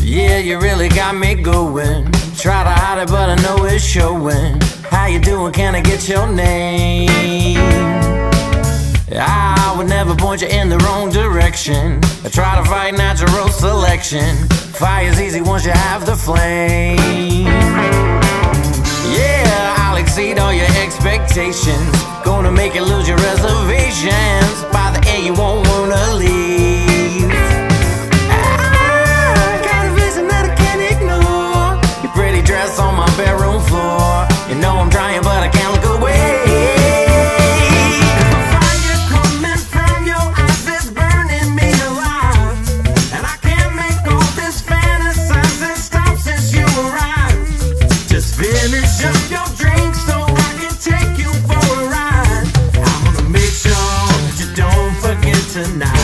Yeah, you really got me going. Try to hide it, but I know it's showing. How you doing? Can I get your name? I would never point you in the wrong direction. I try to fight natural selection. Fire's easy once you have the flame. Yeah, I'll exceed all your expectations. Gonna make you lose your reservations. tonight.